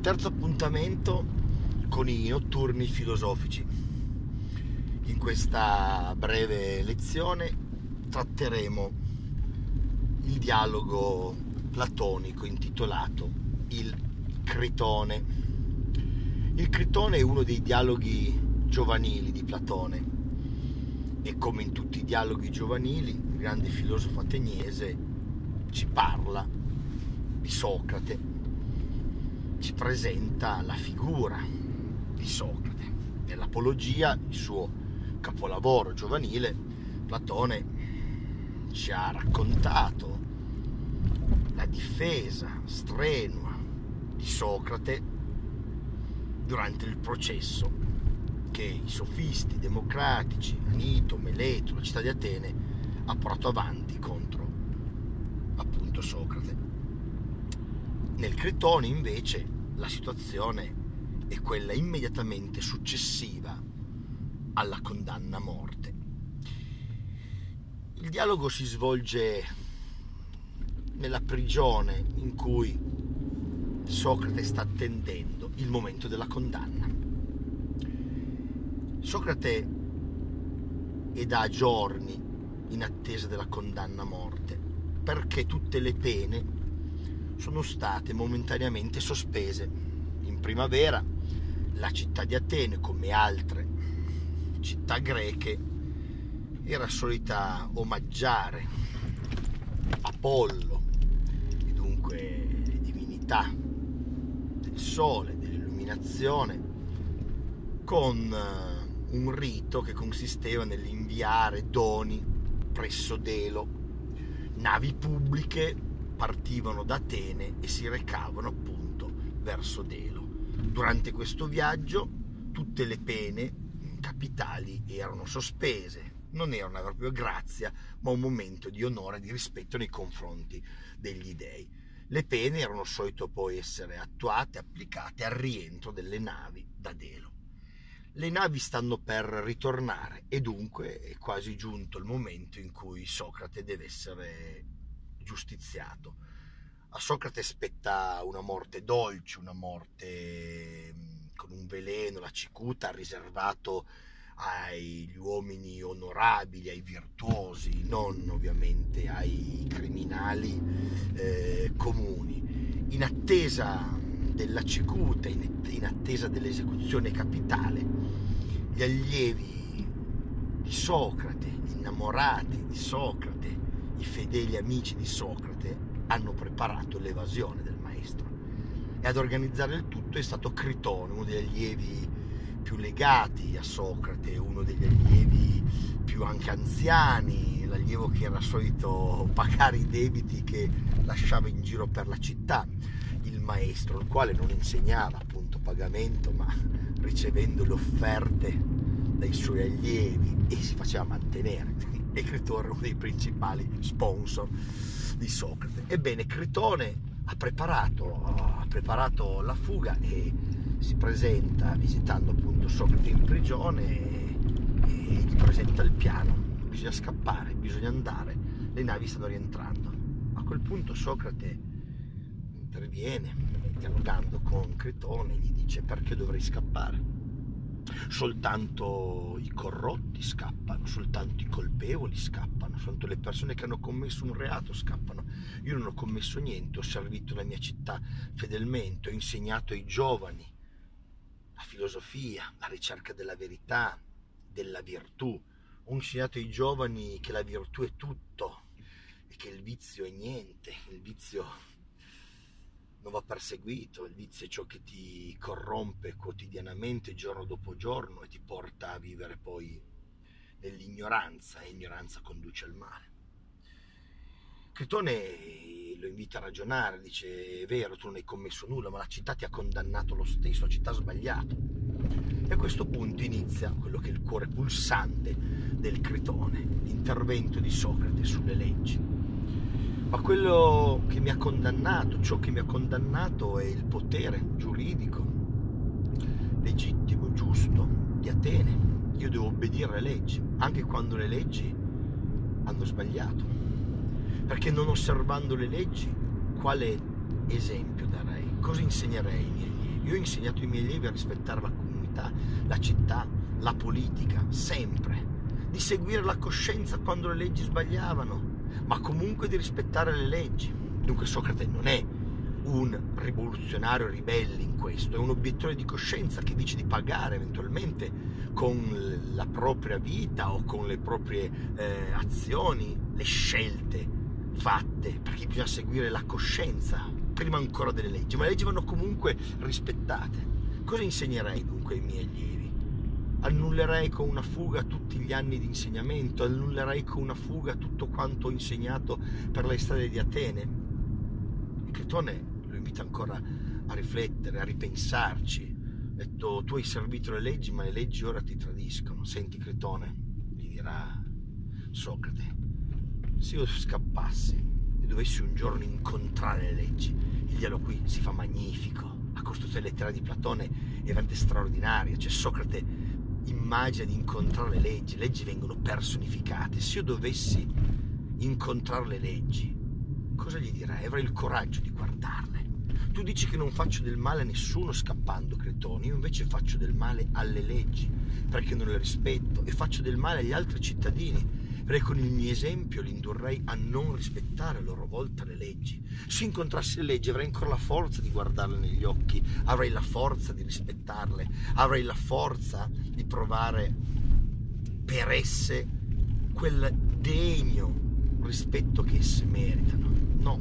Terzo appuntamento con i notturni filosofici. In questa breve lezione tratteremo il dialogo platonico intitolato Il Critone. Il Critone è uno dei dialoghi giovanili di Platone e come in tutti i dialoghi giovanili il grande filosofo ateniese ci parla di Socrate, ci presenta la figura di Socrate. Nell'Apologia, il suo capolavoro giovanile, Platone ci ha raccontato la difesa strenua di Socrate durante il processo che i sofisti democratici, Anito, Meleto, la città di Atene, ha portato avanti contro appunto Socrate. Nel Cretone invece la situazione è quella immediatamente successiva alla condanna a morte. Il dialogo si svolge nella prigione in cui Socrate sta attendendo il momento della condanna. Socrate è da giorni in attesa della condanna a morte perché tutte le pene sono state momentaneamente sospese. In primavera la città di Atene, come altre città greche, era solita omaggiare Apollo e dunque le divinità del sole, dell'illuminazione, con eh, un rito che consisteva nell'inviare doni presso Delo. Navi pubbliche partivano da Atene e si recavano appunto verso Delo. Durante questo viaggio tutte le pene capitali erano sospese, non era una propria grazia, ma un momento di onore e di rispetto nei confronti degli dei. Le pene erano solito poi essere attuate, applicate al rientro delle navi da Delo. Le navi stanno per ritornare e dunque è quasi giunto il momento in cui Socrate deve essere giustiziato. A Socrate spetta una morte dolce, una morte con un veleno, la cicuta, riservato agli uomini onorabili, ai virtuosi, non ovviamente ai criminali eh, comuni. In attesa della cicuta, in attesa dell'esecuzione capitale, gli allievi di Socrate, innamorati di Socrate, i fedeli amici di Socrate hanno preparato l'evasione del maestro. E ad organizzare il tutto è stato Critone, uno degli allievi più legati a Socrate, uno degli allievi più anche anziani, l'allievo che era solito pagare i debiti che lasciava in giro per la città il maestro, il quale non insegnava appunto pagamento, ma ricevendo le offerte dai suoi allievi e si faceva mantenere. E Cretone era uno dei principali sponsor di Socrate. Ebbene, Cretone ha preparato, ha preparato la fuga e si presenta visitando appunto Socrate in prigione e, e gli presenta il piano. Bisogna scappare, bisogna andare, le navi stanno rientrando. A quel punto Socrate interviene dialogando con Cretone, gli dice perché dovrei scappare. Soltanto i corrotti scappano, soltanto i colpevoli scappano, soltanto le persone che hanno commesso un reato scappano. Io non ho commesso niente, ho servito la mia città fedelmente, ho insegnato ai giovani la filosofia, la ricerca della verità, della virtù. Ho insegnato ai giovani che la virtù è tutto e che il vizio è niente, il vizio non va perseguito, il vizio è ciò che ti corrompe quotidianamente, giorno dopo giorno, e ti porta a vivere poi nell'ignoranza, e ignoranza conduce al male. Critone lo invita a ragionare, dice è vero, tu non hai commesso nulla, ma la città ti ha condannato lo stesso, la città ha sbagliato. E a questo punto inizia quello che è il cuore pulsante del Critone, l'intervento di Socrate sulle leggi ma quello che mi ha condannato, ciò che mi ha condannato è il potere giuridico, legittimo, giusto di Atene. Io devo obbedire alle leggi, anche quando le leggi hanno sbagliato. Perché non osservando le leggi, quale esempio darei? Cosa insegnerei ai miei allievi? Io ho insegnato ai miei allievi a rispettare la comunità, la città, la politica, sempre. Di seguire la coscienza quando le leggi sbagliavano, ma comunque di rispettare le leggi. Dunque Socrate non è un rivoluzionario ribelle in questo, è un obiettore di coscienza che dice di pagare eventualmente con la propria vita o con le proprie eh, azioni le scelte fatte, perché bisogna seguire la coscienza prima ancora delle leggi, ma le leggi vanno comunque rispettate. Cosa insegnerei dunque ai miei allievi? Annullerei con una fuga tutti gli anni di insegnamento, annullerei con una fuga tutto quanto ho insegnato per le strade di Atene. Cretone lo invita ancora a riflettere, a ripensarci. Ha detto, tu hai servito le leggi, ma le leggi ora ti tradiscono. Senti Cretone, gli dirà Socrate, se io scappassi e dovessi un giorno incontrare le leggi, il dialogo qui si fa magnifico. La costruzione letteraria di Platone è veramente straordinaria. Cioè Socrate immagina di incontrare le leggi, le leggi vengono personificate. Se io dovessi incontrare le leggi, cosa gli direi? Avrei il coraggio di guardarle. Tu dici che non faccio del male a nessuno scappando, Cretone, io invece faccio del male alle leggi, perché non le rispetto, e faccio del male agli altri cittadini, perché con il mio esempio li indurrei a non rispettare a loro volta le leggi. Se incontrassi le leggi avrei ancora la forza di guardarle negli occhi, avrei la forza di rispettarle, avrei la forza di provare per esse quel degno rispetto che esse meritano. No,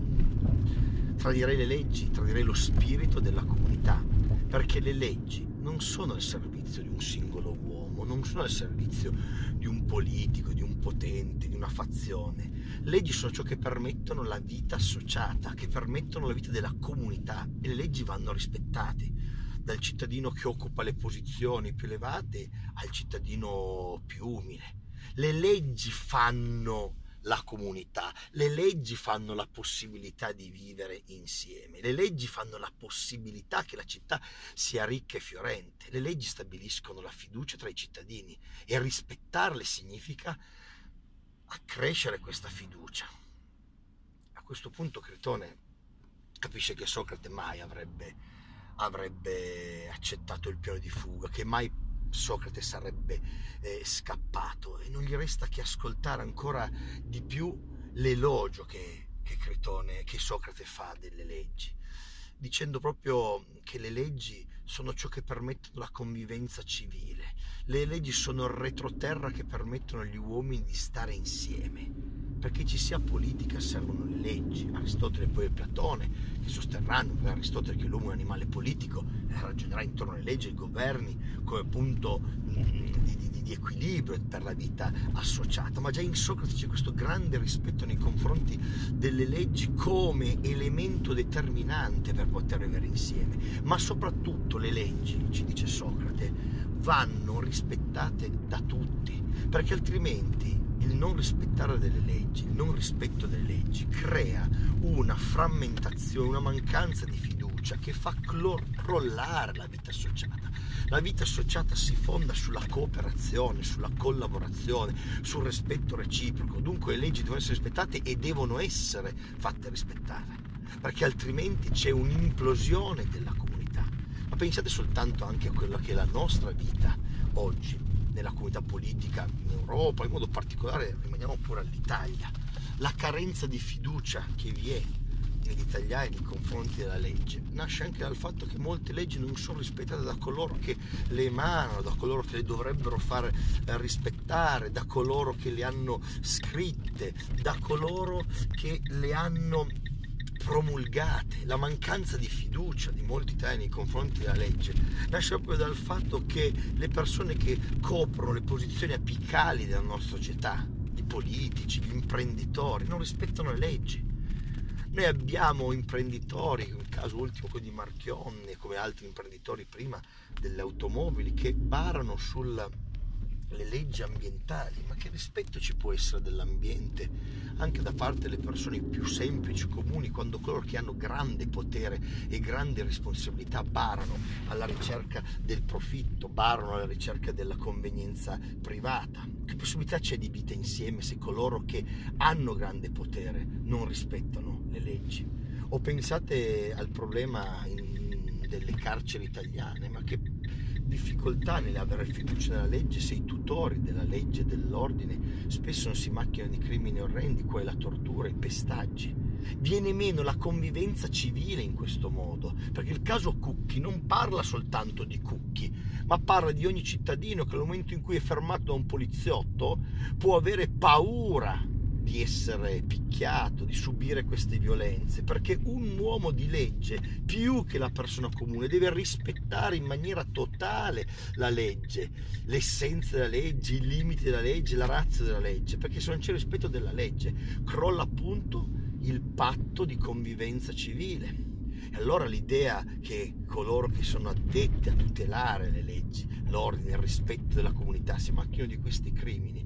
tradirei le leggi, tradirei lo spirito della comunità, perché le leggi non sono al servizio di un singolo uomo, non sono al servizio di un politico, di un potente, di una fazione. Le leggi sono ciò che permettono la vita associata, che permettono la vita della comunità e le leggi vanno rispettate dal cittadino che occupa le posizioni più elevate al cittadino più umile. Le leggi fanno la comunità. Le leggi fanno la possibilità di vivere insieme, le leggi fanno la possibilità che la città sia ricca e fiorente, le leggi stabiliscono la fiducia tra i cittadini e rispettarle significa accrescere questa fiducia. A questo punto Cretone capisce che Socrate mai avrebbe, avrebbe accettato il piano di fuga, che mai Socrate sarebbe eh, scappato e non gli resta che ascoltare ancora di più l'elogio che, che, Cretone, che Socrate fa delle leggi, dicendo proprio che le leggi sono ciò che permettono la convivenza civile, le leggi sono il retroterra che permettono agli uomini di stare insieme perché ci sia politica servono le leggi. Aristotele e poi Platone che sosterranno per Aristotele che l'uomo è un animale politico e ragionerà intorno alle leggi e ai governi come punto mm, di, di, di, equilibrio per la vita associata. Ma già in Socrate c'è questo grande rispetto nei confronti delle leggi come elemento determinante per poter vivere insieme. Ma soprattutto le leggi, ci dice Socrate, vanno rispettate da tutti, perché altrimenti il non rispettare delle leggi, il non rispetto delle leggi crea una frammentazione, una mancanza di fiducia che fa crollare la vita associata. La vita associata si fonda sulla cooperazione, sulla collaborazione, sul rispetto reciproco. Dunque le leggi devono essere rispettate e devono essere fatte rispettare, perché altrimenti c'è un'implosione della comunità. Ma pensate soltanto anche a quella che è la nostra vita oggi nella comunità politica in Europa, in modo particolare rimaniamo pure all'Italia, la carenza di fiducia che vi è negli italiani nei confronti della legge nasce anche dal fatto che molte leggi non sono rispettate da coloro che le emanano, da coloro che le dovrebbero fare rispettare, da coloro che le hanno scritte, da coloro che le hanno promulgate, la mancanza di fiducia di molti italiani nei confronti della legge nasce proprio dal fatto che le persone che coprono le posizioni apicali della nostra società, i politici, gli imprenditori, non rispettano le leggi. Noi abbiamo imprenditori, il caso ultimo quello di Marchionne, come altri imprenditori prima delle automobili, che barano sul le leggi ambientali, ma che rispetto ci può essere dell'ambiente anche da parte delle persone più semplici, comuni, quando coloro che hanno grande potere e grande responsabilità barano alla ricerca del profitto, barano alla ricerca della convenienza privata. Che possibilità c'è di vita insieme se coloro che hanno grande potere non rispettano le leggi? O pensate al problema in delle carceri italiane, ma che difficoltà nell'avere fiducia nella legge se i tutori della legge e dell'ordine spesso non si macchiano di crimini orrendi, quale la tortura, i pestaggi. Viene meno la convivenza civile in questo modo, perché il caso Cucchi non parla soltanto di Cucchi, ma parla di ogni cittadino che nel momento in cui è fermato da un poliziotto può avere paura di essere picchiato, di subire queste violenze, perché un uomo di legge, più che la persona comune, deve rispettare in maniera totale la legge, l'essenza della legge, i limiti della legge, la razza della legge, perché se non c'è rispetto della legge, crolla appunto il patto di convivenza civile. E allora l'idea che coloro che sono addetti a tutelare le leggi, l'ordine, il rispetto della comunità si macchiano di questi crimini,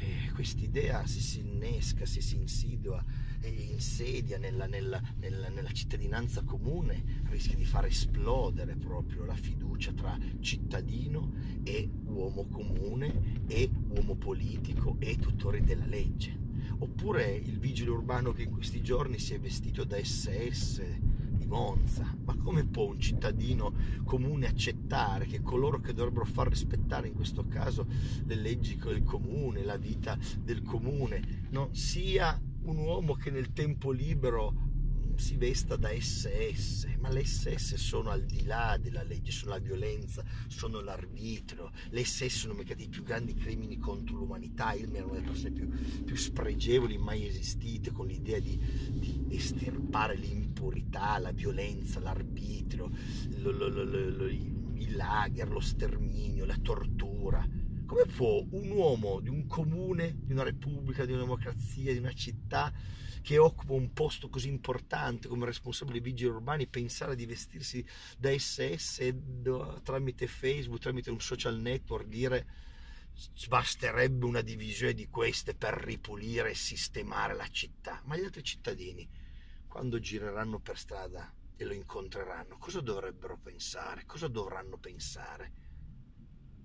eh, quest'idea si, si innesca, si, si insidua e insedia nella, nella, nella, nella, cittadinanza comune, rischia di far esplodere proprio la fiducia tra cittadino e uomo comune e uomo politico e tutori della legge. Oppure il vigile urbano che in questi giorni si è vestito da SS Monza. Ma come può un cittadino comune accettare che coloro che dovrebbero far rispettare in questo caso le leggi del comune, la vita del comune, no? sia un uomo che nel tempo libero si vesta da SS, ma le SS sono al di là della legge, sono la violenza, sono l'arbitrio, le SS sono mica i più grandi crimini contro l'umanità, il una delle persone più, più, spregevoli mai esistite, con l'idea di, di estirpare l'impurità, la violenza, l'arbitrio, il lager, lo sterminio, la tortura. Come può un uomo di un comune, di una repubblica, di una democrazia, di una città che occupa un posto così importante come responsabile dei vigili urbani pensare di vestirsi da SS tramite Facebook, tramite un social network dire basterebbe una divisione di queste per ripulire e sistemare la città. Ma gli altri cittadini, quando gireranno per strada e lo incontreranno, cosa dovrebbero pensare? Cosa dovranno pensare?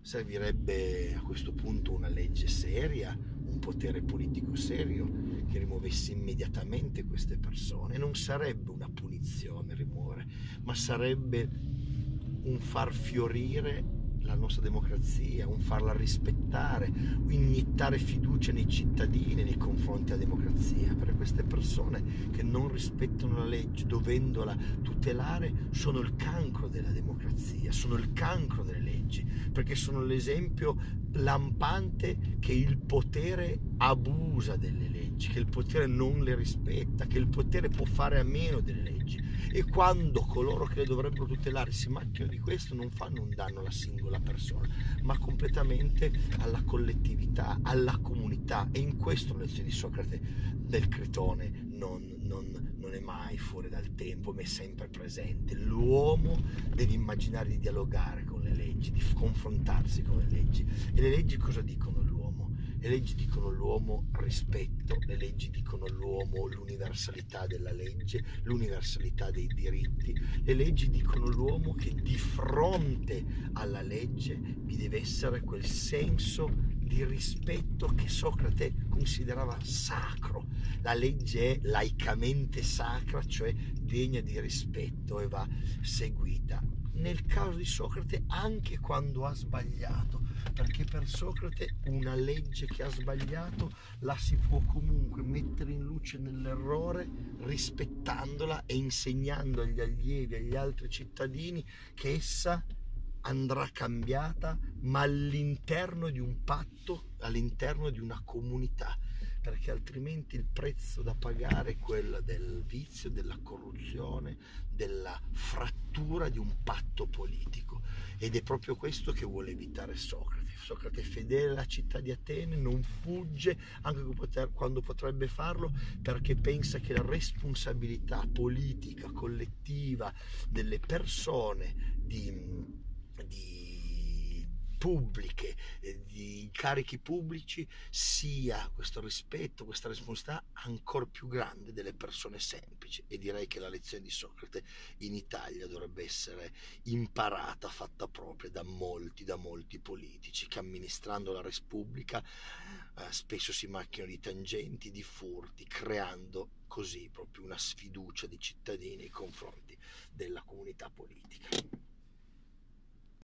Servirebbe a questo punto una legge seria, un potere politico serio che rimuovesse immediatamente queste persone. Non sarebbe una punizione rimuovere, ma sarebbe un far fiorire la nostra democrazia, un farla rispettare, iniettare fiducia nei cittadini nei confronti della democrazia. Per queste persone che non rispettano la legge, dovendola tutelare, sono il cancro della democrazia, sono il cancro delle leggi, perché sono l'esempio lampante che il potere abusa delle leggi, che il potere non le rispetta, che il potere può fare a meno delle leggi. E quando coloro che le dovrebbero tutelare si macchiano di questo non fanno un danno alla singola persona, ma completamente alla collettività, alla comunità. E in questo lezione di Socrate del Cretone non, non, non è mai fuori dal tempo, ma è sempre presente. L'uomo deve immaginare di dialogare con le leggi, di confrontarsi con le leggi e le leggi cosa dicono l'uomo? Le leggi dicono l'uomo rispetto, le leggi dicono l'uomo l'universalità della legge, l'universalità dei diritti, le leggi dicono l'uomo che di fronte alla legge vi deve essere quel senso di rispetto che Socrate considerava sacro. La legge è laicamente sacra, cioè degna di rispetto e va seguita. Nel caso di Socrate anche quando ha sbagliato, perché per Socrate una legge che ha sbagliato la si può comunque mettere in luce nell'errore rispettandola e insegnando agli allievi, agli altri cittadini che essa andrà cambiata ma all'interno di un patto, all'interno di una comunità perché altrimenti il prezzo da pagare è quello del vizio, della corruzione, della frattura di un patto politico ed è proprio questo che vuole evitare Socrate. Socrate è fedele alla città di Atene, non fugge anche quando potrebbe farlo perché pensa che la responsabilità politica, collettiva delle persone di, di pubbliche, di incarichi pubblici, sia questo rispetto, questa responsabilità ancora più grande delle persone semplici. E direi che la lezione di Socrate in Italia dovrebbe essere imparata, fatta propria da molti, da molti politici che amministrando la Repubblica eh, spesso si macchiano di tangenti, di furti, creando così proprio una sfiducia di cittadini nei confronti della comunità politica.